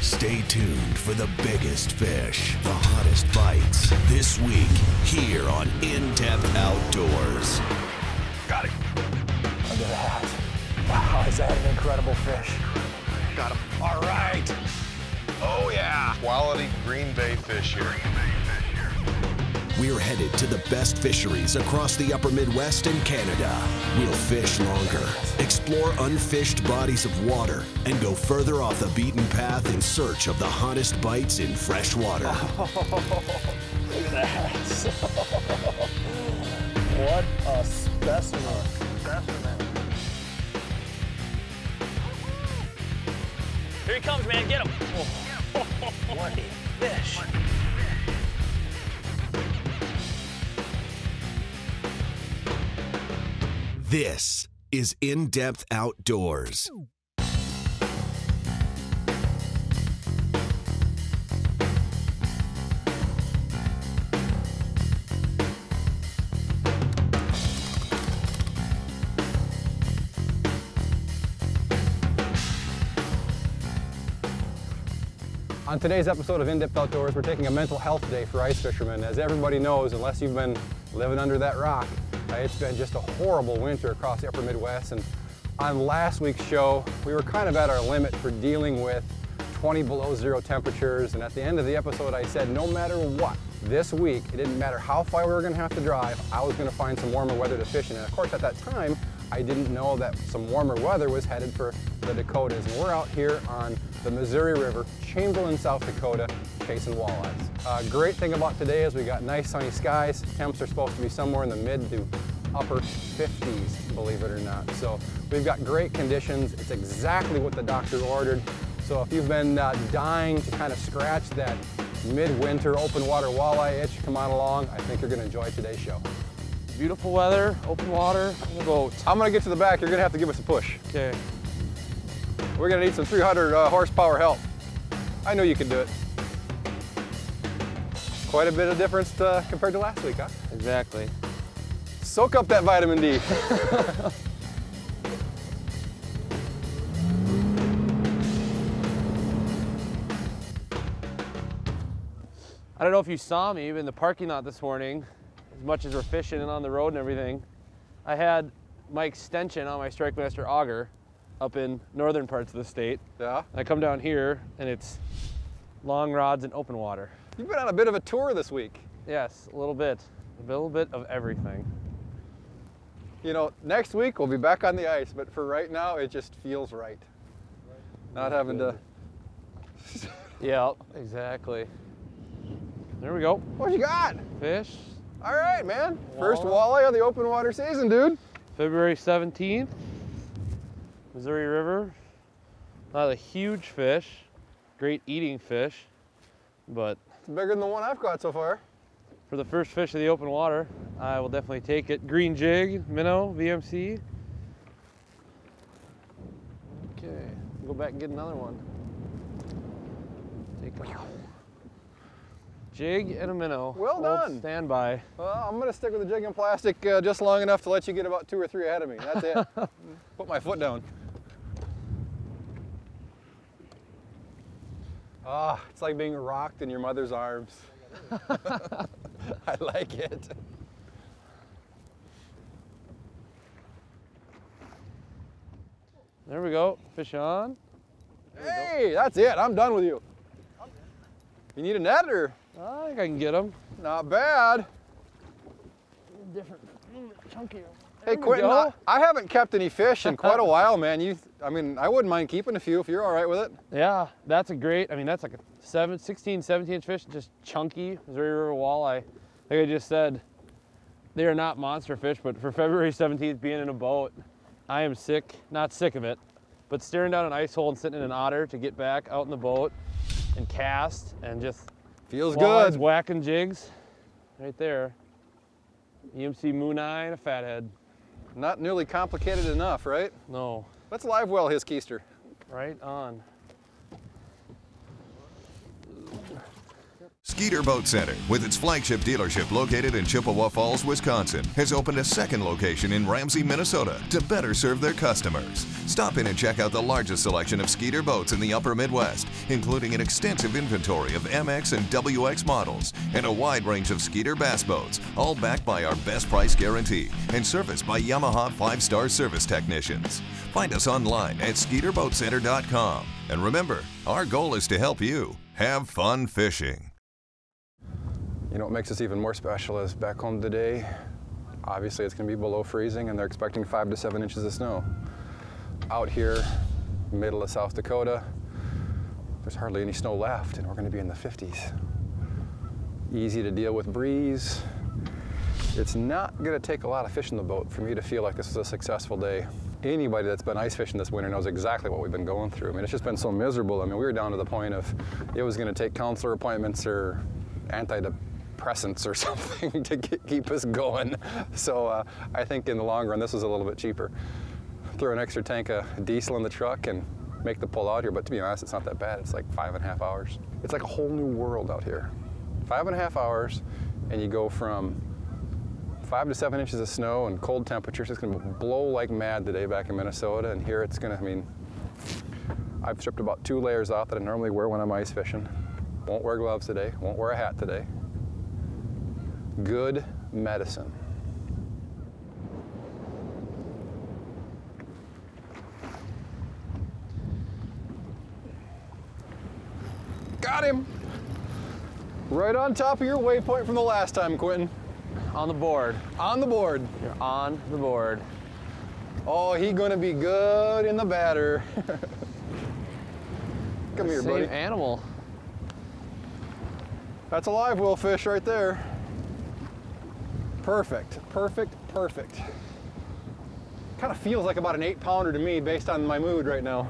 Stay tuned for the biggest fish, the hottest bites this week here on In Depth Outdoors. Got it. Look at that. Wow, is that an incredible fish? Got him. All right. Oh, yeah. Quality Green Bay fish here. We're headed to the best fisheries across the upper Midwest and Canada. We'll fish longer, explore unfished bodies of water, and go further off the beaten path in search of the hottest bites in fresh water. Look at that. what a specimen. Specimen. Here he comes, man. Get him. What a fish. This is In Depth Outdoors. On today's episode of In Depth Outdoors, we're taking a mental health day for ice fishermen. As everybody knows, unless you've been living under that rock, it's been just a horrible winter across the upper Midwest. And on last week's show, we were kind of at our limit for dealing with 20 below zero temperatures. And at the end of the episode, I said no matter what, this week, it didn't matter how far we were going to have to drive, I was going to find some warmer weather to fish in. And of course, at that time, I didn't know that some warmer weather was headed for the Dakotas. And we're out here on the Missouri River, Chamberlain, South Dakota, chasing walleyes. Uh, great thing about today is we got nice sunny skies. Temps are supposed to be somewhere in the mid to upper 50s, believe it or not. So we've got great conditions. It's exactly what the doctor ordered. So if you've been uh, dying to kind of scratch that midwinter open water walleye itch, come on along. I think you're gonna enjoy today's show. Beautiful weather, open water, on the boat. I'm gonna get to the back. You're gonna have to give us a push. Okay. We're gonna need some 300 uh, horsepower help. I know you can do it. Quite a bit of difference to, compared to last week, huh? Exactly. Soak up that vitamin D. I don't know if you saw me in the parking lot this morning, as much as we're fishing and on the road and everything. I had my extension on my StrikeMaster auger up in northern parts of the state. Yeah. I come down here and it's long rods and open water. You've been on a bit of a tour this week. Yes, a little bit. A little bit of everything. You know, next week we'll be back on the ice, but for right now, it just feels right. right. Not having to. Yeah, exactly. There we go. What you got? Fish. All right, man. First Walleye. walleye of the open water season, dude. February 17th, Missouri River. Not a huge fish, great eating fish, but It's bigger than the one I've caught so far. for the first fish of the open water, I will definitely take it. Green jig, minnow, VMC. Okay, go back and get another one. Take a jig and a minnow. Well done. Standby. Well, I'm gonna stick with the jig and plastic uh, just long enough to let you get about two or three ahead of me. That's it. Put my foot down. Ah, it's like being rocked in your mother's arms. I like it. There we go. Fish on. Hey, that's it. I'm done with you. You need a net or? I think I can get them. Not bad. Different, chunkier. Hey, Quintin. I, I haven't kept any fish in quite a while, man. You, I mean, I wouldn't mind keeping a few if you're all right with it. Yeah, that's a great, I mean, that's like a seven, 16, 17 inch fish, just chunky Missouri River walleye. Like I just said, they are not monster fish, but for February 17th being in a boat, I am sick, not sick of it, but staring down an ice hole and sitting in an otter to get back out in the boat and cast and just Feels walleyes good. whacking jigs right there. VMC Moon Eye and a fathead. Not nearly complicated enough, right? No, Let's live well his keister. right on. Skeeter Boat Center, with its flagship dealership located in Chippewa Falls, Wisconsin, has opened a second location in Ramsey, Minnesota to better serve their customers. Stop in and check out the largest selection of Skeeter boats in the upper Midwest, including an extensive inventory of MX and WX models and a wide range of Skeeter bass boats, all backed by our best price guarantee and serviced by Yamaha five star service technicians. Find us online at skeeterboatcenter.com. And remember, our goal is to help you have fun fishing. You know what makes this even more special is back home today, obviously it's going to be below freezing and they're expecting five to seven inches of snow. Out here, middle of South Dakota, there's hardly any snow left and we're going to be in the 50s. Easy to deal with breeze. It's not going to take a lot of fish in the boat for me to feel like this is a successful day. Anybody that's been ice fishing this winter knows exactly what we've been going through. I mean, it's just been so miserable. I mean, we were down to the point of it was going to take counselor appointments or antidepressants or something to keep us going. So uh, I think in the long run, this was a little bit cheaper. Throw an extra tank of diesel in the truck and make the pull out here. But to be honest, it's not that bad. It's like five and a half hours. It's like a whole new world out here. Five and a half hours, and you go from five to seven inches of snow and cold temperatures. It's going to blow like mad today back in Minnesota, and here it's going to, I mean, I've stripped about two layers off that I normally wear when I'm ice fishing. Won't wear gloves today, won't wear a hat today. Good medicine. Got him! Right on top of your waypoint from the last time, Quintin. On the board. On the board. You're on the board. Oh, he gonna be good in the batter. Come here, Same buddy. animal. That's a live will fish right there. Perfect, perfect, perfect. Kind of feels like about an eight pounder to me based on my mood right now.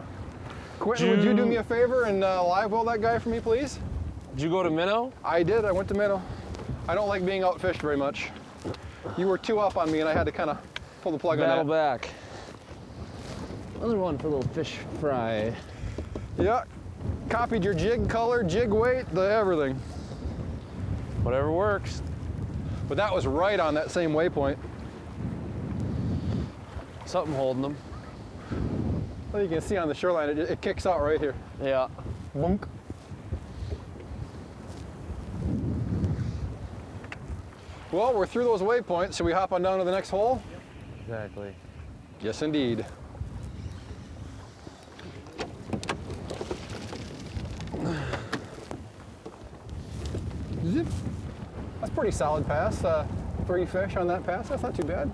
Quintin, would you do me a favor and uh, live well that guy for me, please? Did you go to Minnow? I did, I went to Minnow. I don't like being outfished very much. You were two up on me and I had to kind of pull the plug Battle on that. back. Another one for a little fish fry. Yeah, copied your jig color, jig weight, the everything. Whatever works. But that was right on that same waypoint. Something holding them. Well, you can see on the shoreline, it, it kicks out right here. Yeah. Bunk. Well, we're through those waypoints. Should we hop on down to the next hole? Exactly. Yes, indeed. Pretty solid pass. Uh, three fish on that pass. That's not too bad.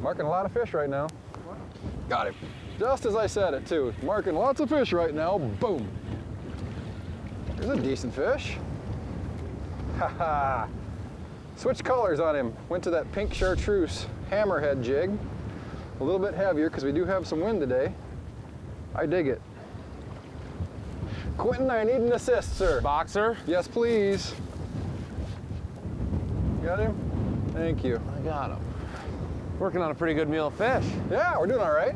Marking a lot of fish right now. Got him. Just as I said it too. Marking lots of fish right now. Boom. There's a decent fish. Ha ha. Switch colors on him. Went to that pink chartreuse hammerhead jig. A little bit heavier because we do have some wind today. I dig it. Quintin, I need an assist, sir. Boxer? Yes, please. Got him? Thank you. I got him. Working on a pretty good meal of fish. Yeah, we're doing all right.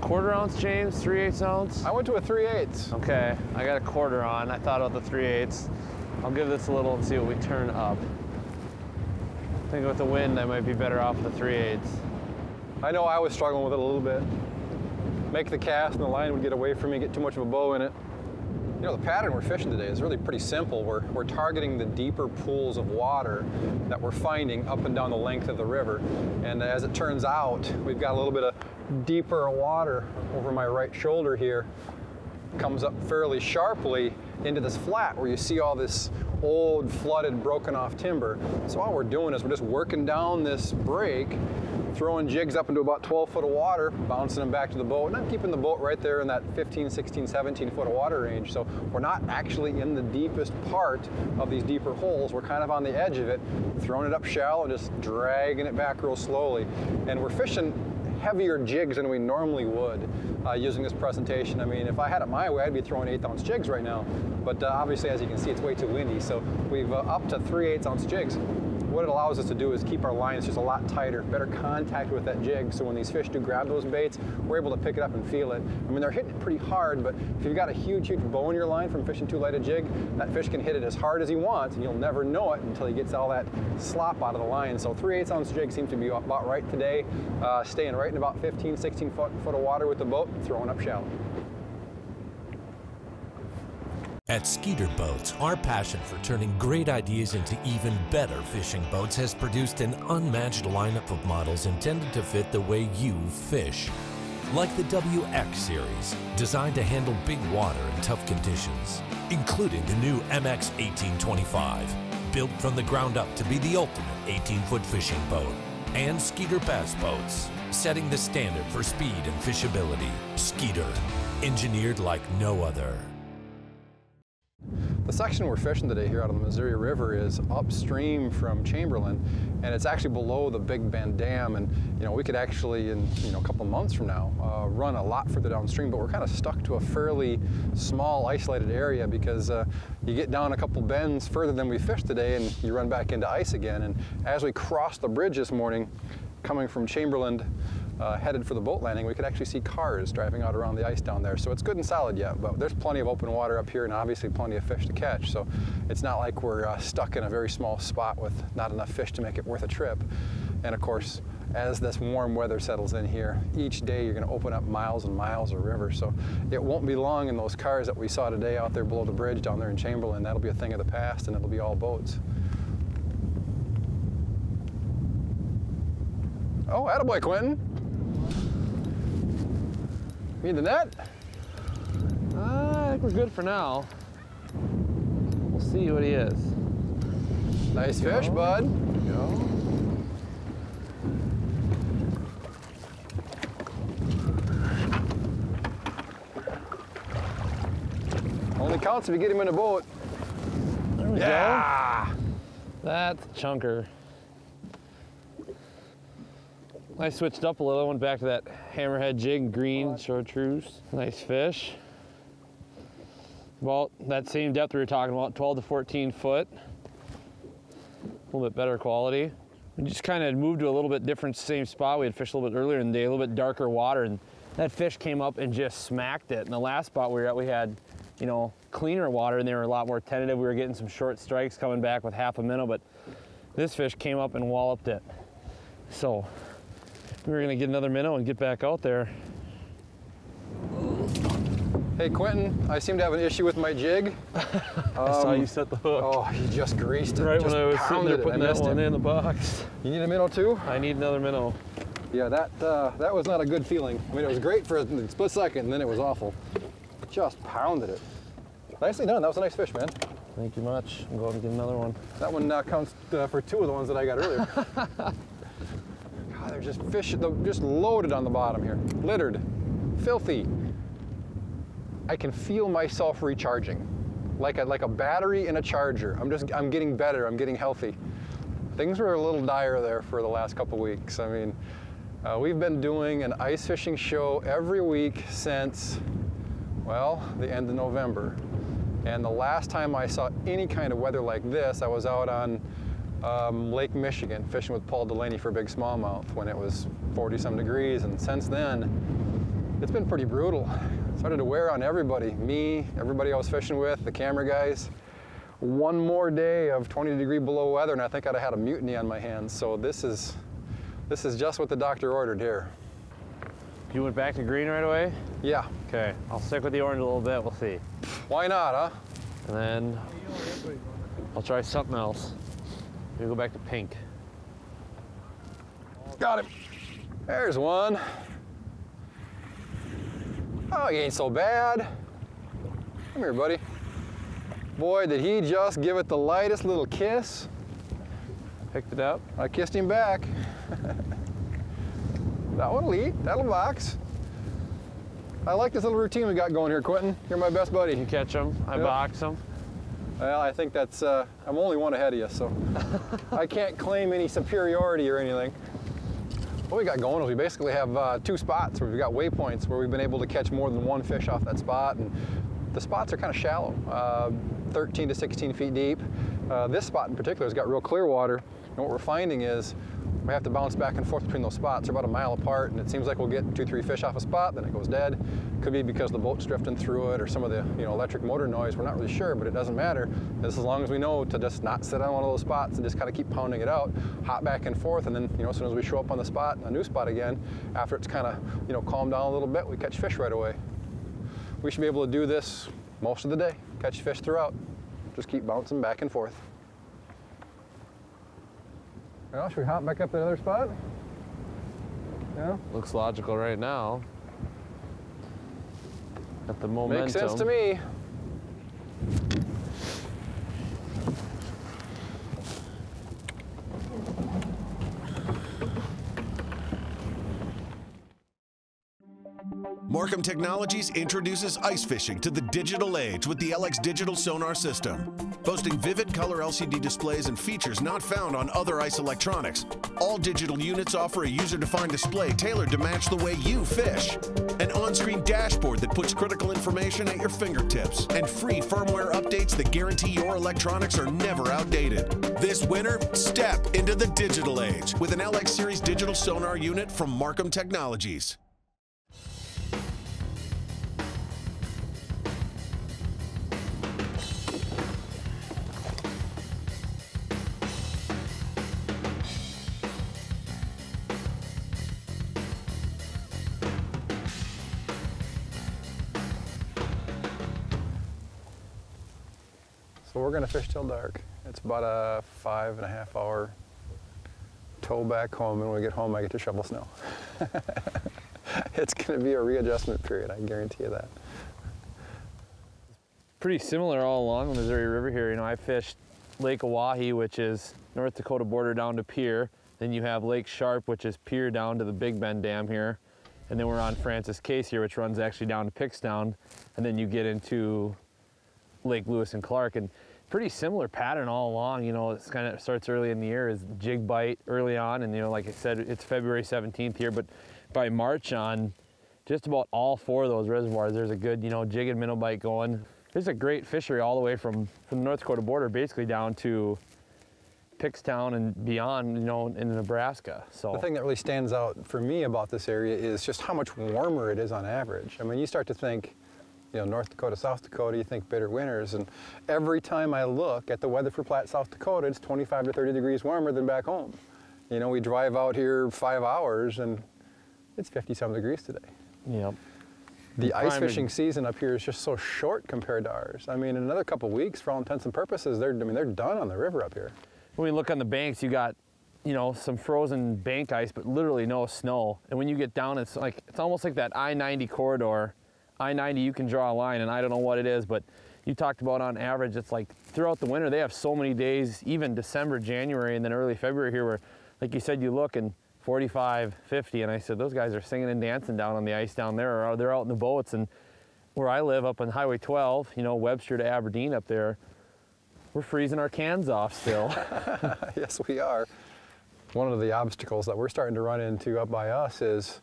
Quarter ounce, James? Three eighths ounce? I went to a 3 eighths. Okay, I got a quarter on. I thought about the three eighths. I'll give this a little and see what we turn up. I think with the wind, I might be better off with the three eighths. I know I was struggling with it a little bit. Make the cast and the line would get away from me, get too much of a bow in it. You know, the pattern we're fishing today is really pretty simple. We're, we're targeting the deeper pools of water that we're finding up and down the length of the river. And as it turns out, we've got a little bit of deeper water over my right shoulder here. Comes up fairly sharply into this flat where you see all this old, flooded, broken off timber. So all we're doing is we're just working down this break, throwing jigs up into about 12 foot of water, bouncing them back to the boat, and I'm keeping the boat right there in that 15, 16, 17 foot of water range. So we're not actually in the deepest part of these deeper holes. We're kind of on the edge of it, throwing it up shallow and just dragging it back real slowly. And we're fishing heavier jigs than we normally would uh, using this presentation. I mean, if I had it my way, I'd be throwing 8 ounce jigs right now. But uh, obviously, as you can see, it's way too windy. So we've uh, up to 3 8 ounce jigs what it allows us to do is keep our lines just a lot tighter, better contact with that jig. So when these fish do grab those baits, we're able to pick it up and feel it. I mean, they're hitting it pretty hard, but if you've got a huge, huge bow in your line from fishing too light a jig, that fish can hit it as hard as he wants, and you'll never know it until he gets all that slop out of the line. So 3 8 ounce jig seems to be about right today, uh, staying right in about 15, 16 foot, foot of water with the boat, throwing up shallow. At Skeeter Boats, our passion for turning great ideas into even better fishing boats has produced an unmatched lineup of models intended to fit the way you fish. Like the WX series, designed to handle big water and tough conditions, including the new MX 1825, built from the ground up to be the ultimate 18-foot fishing boat, and Skeeter Bass boats, setting the standard for speed and fishability. Skeeter, engineered like no other. The section we're fishing today here out of the Missouri River is upstream from Chamberlain, and it's actually below the Big Bend Dam. And you know, we could actually, in you know, a couple months from now, uh, run a lot further downstream. But we're kind of stuck to a fairly small, isolated area because uh, you get down a couple bends further than we fished today, and you run back into ice again. And as we crossed the bridge this morning, coming from Chamberlain uh, headed for the boat landing, we could actually see cars driving out around the ice down there. So it's good and solid yet, but there's plenty of open water up here and obviously plenty of fish to catch. So it's not like we're uh, stuck in a very small spot with not enough fish to make it worth a trip. And of course, as this warm weather settles in here, each day you're going to open up miles and miles of river. So it won't be long in those cars that we saw today out there below the bridge down there in Chamberlain. That'll be a thing of the past and it'll be all boats. Oh, attaboy, Quintin. Need the net? Uh, I think we're good for now. We'll see what he is. Nice fish, bud. Go. Only counts if you get him in a boat. There we Yeah. go. That's a chunker. I switched up a little, went back to that hammerhead jig, green chartreuse. Nice fish. Well, that same depth we were talking about, 12 to 14 foot. A little bit better quality. We just kind of moved to a little bit different same spot. We had fished a little bit earlier in the day, a little bit darker water, and that fish came up and just smacked it. And the last spot we were at, we had, you know, cleaner water and they were a lot more tentative. We were getting some short strikes coming back with half a minnow, but this fish came up and walloped it. So were gonna get another minnow and get back out there. Hey, Quintin, I seem to have an issue with my jig. I saw you set the hook. Oh, you just greased it. right just when I was sitting there putting that one in the box. You need a minnow too? I need another minnow. Yeah, that uh, that was not a good feeling. I mean, it was great for a split second, and then it was awful. Just pounded it. Nicely done. That was a nice fish, man. Thank you much. I'm going to get another one. That one uh, counts uh, for two of the ones that I got earlier. God, they're just fish, they're just loaded on the bottom here, littered, filthy. I can feel myself recharging, like a like a battery in a charger. I'm just I'm getting better. I'm getting healthy. Things were a little dire there for the last couple weeks. I mean, uh, we've been doing an ice fishing show every week since, well, the end of November. And the last time I saw any kind of weather like this, I was out on um, Lake Michigan fishing with Paul Delaney for big smallmouth when it was 40 some degrees. And since then, it's been pretty brutal. It started to wear on everybody, me, everybody I was fishing with, the camera guys. One more day of 20 degree below weather and I think I'd have had a mutiny on my hands. So this is, this is just what the doctor ordered here. You went back to green right away? Yeah, Okay. I'll stick with the orange a little bit. We'll see. why not, huh? And then I'll try something else. Maybe go back to pink. Got him. There's one. Oh, he ain't so bad. Come here, buddy. Boy, did he just give it the lightest little kiss. Picked it up. I kissed him back. that one'll eat. That'll box. I like this little routine we got going here, Quintin. You're my best buddy. You catch them. I Yep. box them. Well, I think that's, uh, I'm only one ahead of you, so I can't claim any superiority or anything. What we got going is we basically have uh, two spots where we've got waypoints where we've been able to catch more than one fish off that spot. And the spots are kind of shallow, uh, 13 to 16 feet deep. Uh, this spot in particular has got real clear water. And what we're finding is we have to bounce back and forth between those spots. They're about a mile apart, and it seems like we'll get two, three fish off a spot, then it goes dead. Could be because the boat's drifting through it or some of the you know electric motor noise. We're not really sure, but it doesn't matter. As long as we know to just not sit on one of those spots and just kind of keep pounding it out, hop back and forth, and then you know as soon as we show up on the spot, a new spot again, after it's kind of you know calmed down a little bit, we catch fish right away. We should be able to do this most of the day, catch fish throughout. Just keep bouncing back and forth. Well, should we hop back up to the other spot? Yeah. Looks logical right now. At the momentum. Makes sense to me. Marcum Technologies introduces ice fishing to the digital age with the LX Digital Sonar System. Boasting vivid color LCD displays and features not found on other ice electronics, all digital units offer a user-defined display tailored to match the way you fish. An on-screen dashboard that puts critical information at your fingertips, and free firmware updates that guarantee your electronics are never outdated. This winter, step into the digital age with an LX Series digital sonar unit from Marcum Technologies. We're gonna fish till dark. It's about a five and a half hour tow back home, and when we get home, I get to shovel snow. it's gonna be a readjustment period, I guarantee you that. Pretty similar all along the Missouri River here. You know, I fished Lake Oahe, which is North Dakota border down to Pierre. Then you have Lake Sharpe, which is Pierre down to the Big Bend Dam here. And then we're on Francis Case here, which runs actually down to Pickstown. And then you get into Lake Lewis and Clark. And pretty similar pattern all along. You know, it's kind of starts early in the year is jig bite early on. And, you know, like I said, it's February 17th here, but by March on just about all four of those reservoirs, there's a good, you know, jig and minnow bite going. There's a great fishery all the way from, from the North Dakota border, basically down to Pickstown and beyond, you know, in Nebraska. So The thing that really stands out for me about this area is just how much warmer it is on average. I mean, you start to think, you know, North Dakota, South Dakota, you think bitter winters, and every time I look at the weather for Platte, South Dakota, it's 25 to 30 degrees warmer than back home. You know, we drive out here five hours and it's 50 some degrees today. Yep. The ice fishing season up here is just so short compared to ours. I mean, in another couple weeks, for all intents and purposes, they're, I mean, they're done on the river up here. when we look on the banks, you got, you know, some frozen bank ice, but literally no snow. And when you get down, it's like it's almost like that I-90 corridor. I-90, you can draw a line, and I don't know what it is, but you talked about on average, it's like throughout the winter, they have so many days, even December, January, and then early February here, where, like you said, you look and 45, 50, and I said those guys are singing and dancing down on the ice down there, or they're out in the boats. And where I live up on Highway 12, you know, Webster to Aberdeen up there, we're freezing our cans off still. yes, we are. One of the obstacles that we're starting to run into up by us is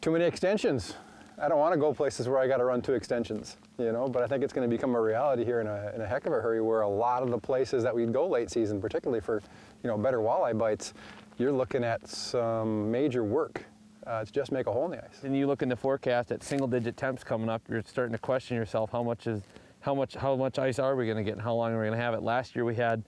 too many extensions. I don't want to go places where I got to run two extensions, you know, but I think it's going to become a reality here in a, in a heck of a hurry where a lot of the places that we'd go late season, particularly for, you know, better walleye bites, you're looking at some major work uh, to just make a hole in the ice. and you look in the forecast at single digit temps coming up, you're starting to question yourself how much is how much how much ice are we going to get and how long are we going to have it. Last year we had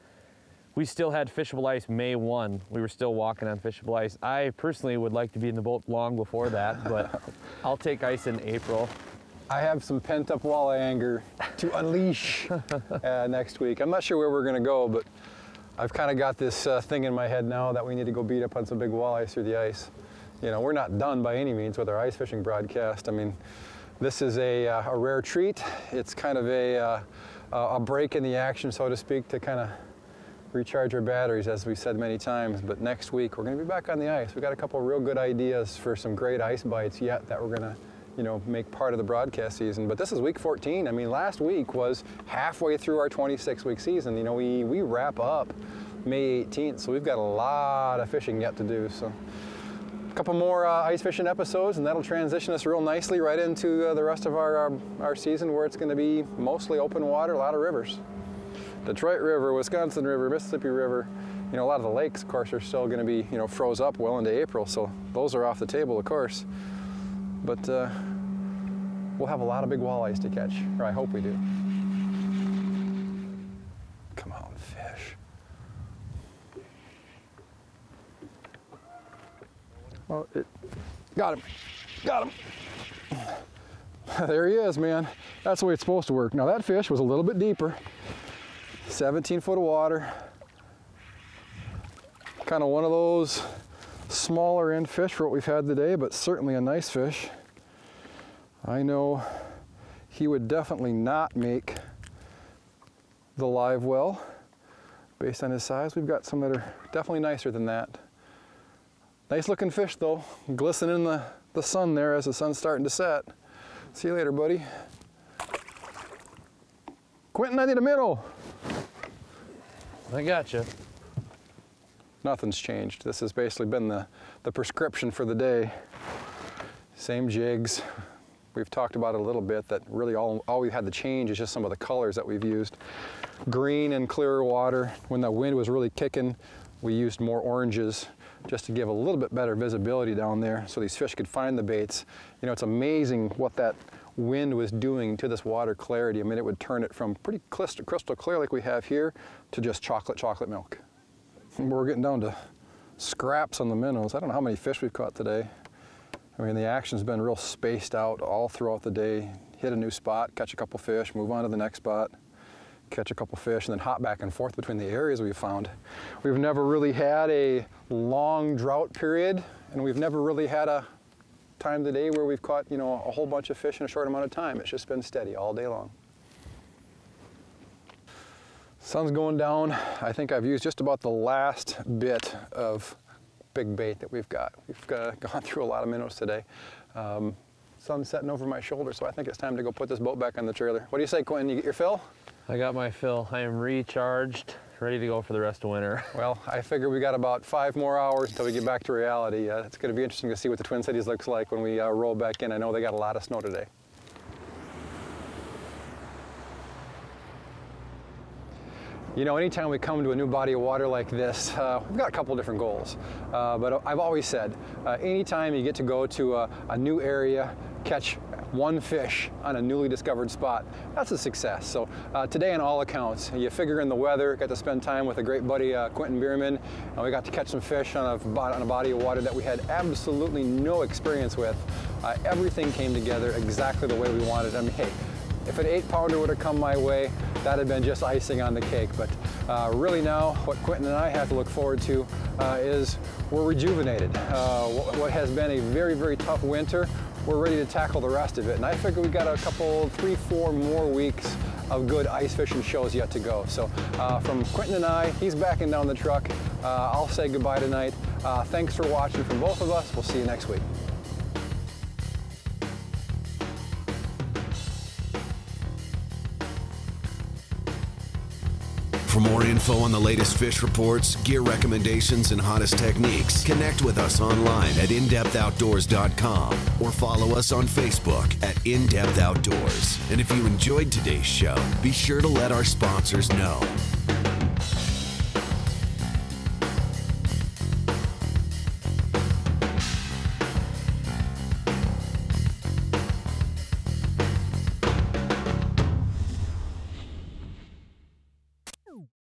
we still had fishable ice May 1. We were still walking on fishable ice. I personally would like to be in the boat long before that, but I'll take ice in April. I have some pent up walleye anger to unleash uh, next week. I'm not sure where we're going to go, but I've kind of got this uh, thing in my head now that we need to go beat up on some big walleye through the ice. You know, we're not done by any means with our ice fishing broadcast. I mean, this is a, uh, a rare treat. It's kind of a, uh, a break in the action, so to speak, to kind of recharge our batteries, as we said many times. But next week, we're going to be back on the ice. We've got a couple real good ideas for some great ice bites yet that we're going to you know, make part of the broadcast season. But this is week 14. I mean, last week was halfway through our 26-week season. You know, we, we wrap up May 18th, so we've got a lot of fishing yet to do. So A couple more uh, ice fishing episodes, and that'll transition us real nicely right into uh, the rest of our, our, our season where it's going to be mostly open water, a lot of rivers. Detroit River, Wisconsin River, Mississippi River, you know, a lot of the lakes, of course, are still going to be, you know, froze up well into April, so those are off the table, of course. But uh, we'll have a lot of big walleyes to catch, or I hope we do. Come on, fish. Well, it got him, got him. There he is, man. That's the way it's supposed to work. Now that fish was a little bit deeper, 17 foot of water. Kind of one of those smaller end fish for what we've had today, but certainly a nice fish. I know he would definitely not make the live well based on his size. We've got some that are definitely nicer than that. Nice looking fish though, glistening in the, the sun there as the sun's starting to set. See you later, buddy. Quintin, I need a minnow. I got you. Nothing's changed. This has basically been the, the prescription for the day. Same jigs. We've talked about it a little bit that really all, all we've had to change is just some of the colors that we've used. Green and clearer water. When the wind was really kicking, we used more oranges just to give a little bit better visibility down there so these fish could find the baits. You know, it's amazing what that wind was doing to this water clarity. I mean, it would turn it from pretty crystal clear like we have here to just chocolate, chocolate milk. We're getting down to scraps on the minnows. I don't know how many fish we've caught today. I mean, the action's been real spaced out all throughout the day. Hit a new spot, catch a couple fish, move on to the next spot catch a couple fish and then hop back and forth between the areas we've found. We've never really had a long drought period and we've never really had a time of the day where we've caught, you know, a whole bunch of fish in a short amount of time. It's just been steady all day long. Sun's going down. I think I've used just about the last bit of big bait that we've got. We've gone through a lot of minnows today. Um, sun's setting over my shoulder, so I think it's time to go put this boat back on the trailer. What do you say, Quintin? You get your fill? I got my fill. I am recharged, ready to go for the rest of winter. Well, I figure we got about five more hours until we get back to reality. Uh, it's going to be interesting to see what the Twin Cities looks like when we uh, roll back in. I know they got a lot of snow today. You know, anytime we come to a new body of water like this, uh, we've got a couple different goals. Uh, but I've always said, uh, anytime you get to go to a, a new area, catch one fish on a newly discovered spot, that's a success. So uh, today on all accounts, you figure in the weather, got to spend time with a great buddy, uh, Quintin Biermann, and we got to catch some fish on a, on a body of water that we had absolutely no experience with. Uh, everything came together exactly the way we wanted. I mean, hey, if an eight pounder would have come my way, that had been just icing on the cake. But uh, really now, what Quintin and I have to look forward to uh, is we're rejuvenated. Uh, what has been a very, very tough winter, we're ready to tackle the rest of it. And I figure we got a couple, three, four more weeks of good ice fishing shows yet to go. So uh, from Quintin and I, he's backing down the truck. Uh, I'll say goodbye tonight. Uh, thanks for watching from both of us. We'll see you next week. For more info on the latest fish reports, gear recommendations, and hottest techniques, connect with us online at indepthoutdoors.com or follow us on Facebook at In Depth Outdoors. And if you enjoyed today's show, be sure to let our sponsors know.